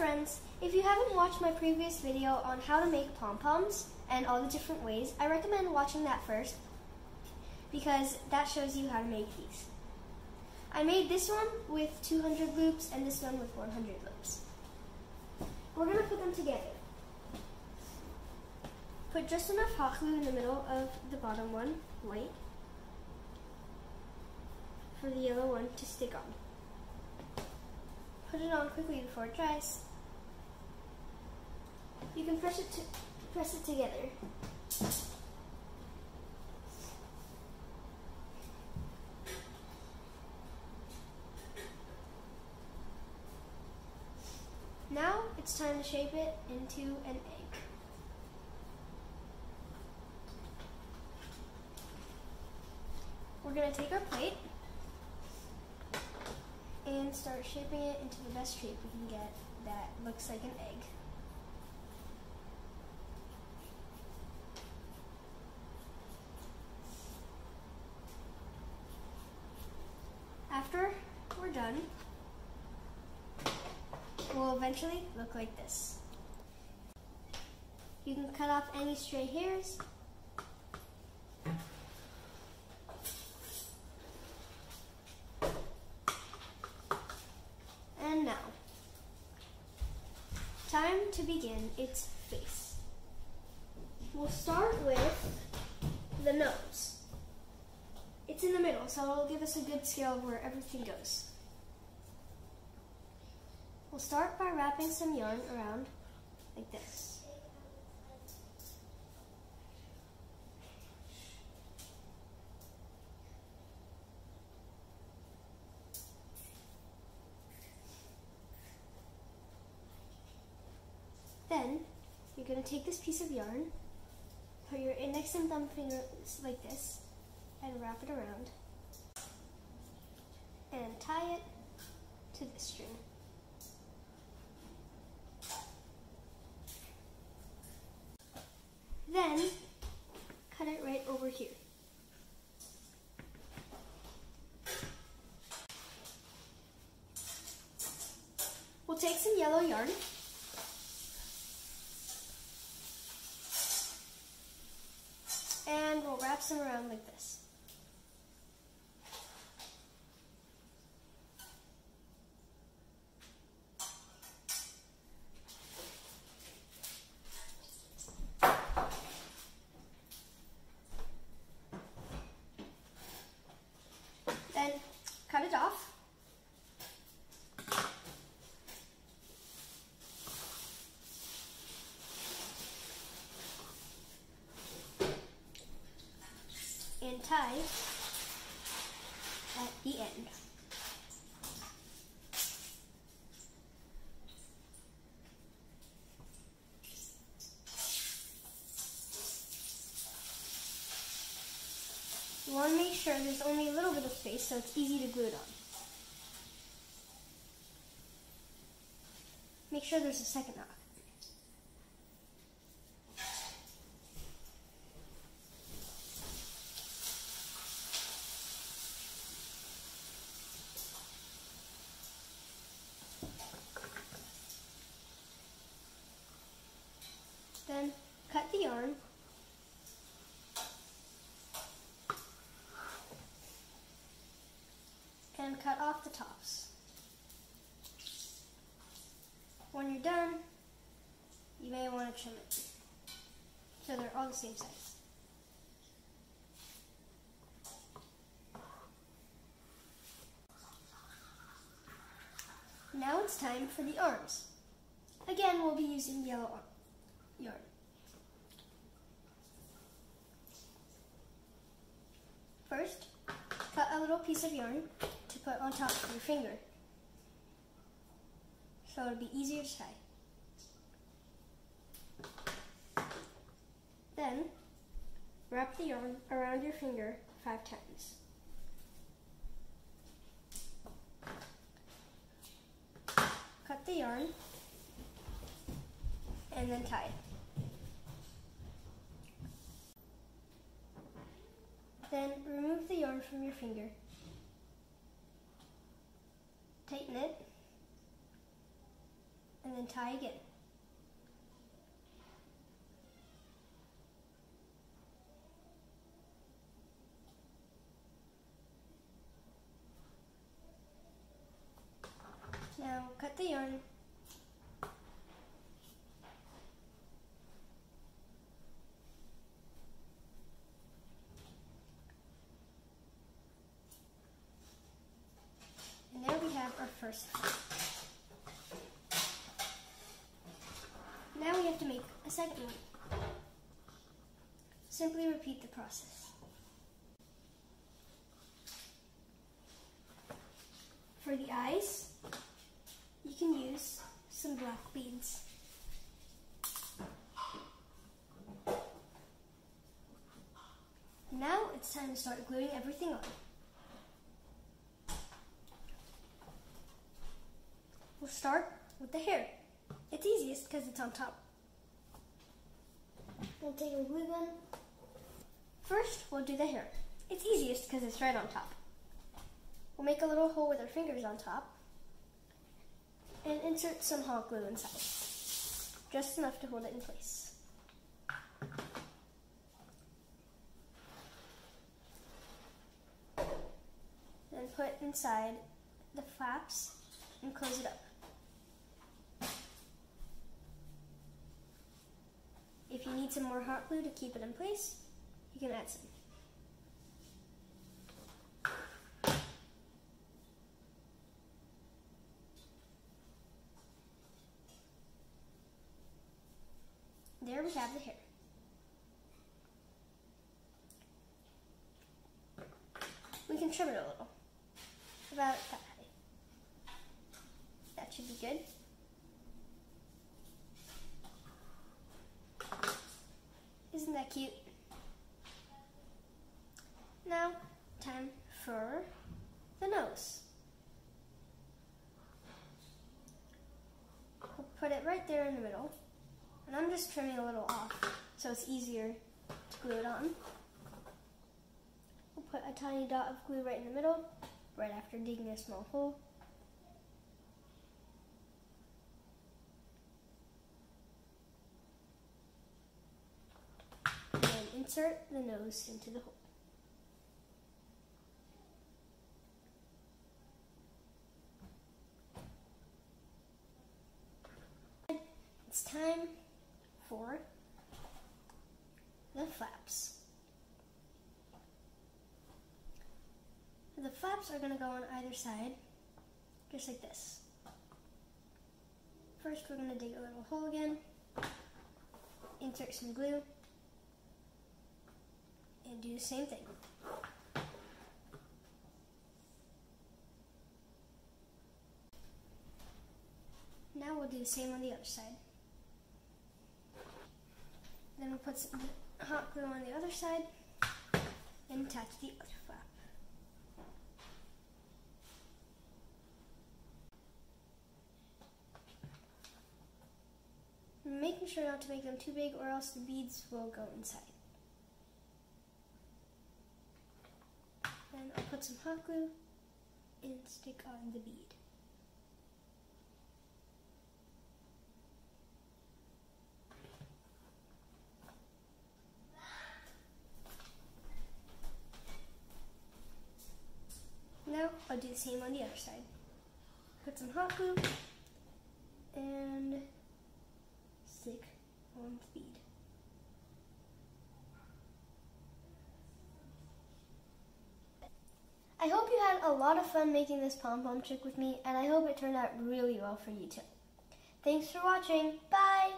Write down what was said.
friends, if you haven't watched my previous video on how to make pom-poms and all the different ways, I recommend watching that first because that shows you how to make these. I made this one with 200 loops and this one with 100 loops. We're going to put them together. Put just enough hot glue in the middle of the bottom one, white, for the yellow one to stick on. Put it on quickly before it dries. You can press it to press it together. Now it's time to shape it into an egg. We're going to take our plate and start shaping it into the best shape we can get that looks like an egg. After we're done, will eventually look like this. You can cut off any stray hairs. And now, time to begin its face. We'll start with the nose. It's in the middle, so it'll give us a good scale of where everything goes. We'll start by wrapping some yarn around like this. Then, you're going to take this piece of yarn, put your index and thumb fingers like this, and wrap it around, and tie it to this string. Then, cut it right over here. We'll take some yellow yarn. And we'll wrap some around like this. Cut it off. And tie at the end. You want to make sure there's only a space so it's easy to glue it on. Make sure there's a second knot. Then cut the yarn When you're done, you may want to trim it so they're all the same size. Now it's time for the arms. Again, we'll be using yellow yarn. First, cut a little piece of yarn to put on top of your finger so it'll be easier to tie. Then, wrap the yarn around your finger five times. Cut the yarn and then tie it. Then remove the yarn from your finger. Tighten it. And then tie again. Now cut the yarn And there we have our first Now we have to make second one. Simply repeat the process. For the eyes, you can use some black beads. Now it's time to start gluing everything on. We'll start with the hair. It's easiest because it's on top. We'll take a glue gun. First, we'll do the hair. It's easiest because it's right on top. We'll make a little hole with our fingers on top and insert some hot glue inside, just enough to hold it in place. Then put inside the flaps and close it up. If you need some more hot glue to keep it in place, you can add some. There we have the hair. We can trim it a little, about that. That should be good. Isn't that cute? Now, time for the nose. We'll put it right there in the middle. And I'm just trimming a little off so it's easier to glue it on. We'll put a tiny dot of glue right in the middle, right after digging a small hole. Insert the nose into the hole. It's time for the flaps. The flaps are going to go on either side, just like this. First, we're going to dig a little hole again, insert some glue, and do the same thing. Now we'll do the same on the other side. Then we'll put some hot glue on the other side and attach the other flap. Making sure not to make them too big or else the beads will go inside. Then I'll some hot glue and stick on the bead. Now I'll do the same on the other side. Put some hot glue and stick on the bead. I hope you had a lot of fun making this pom-pom chick with me, and I hope it turned out really well for you too. Thanks for watching. Bye!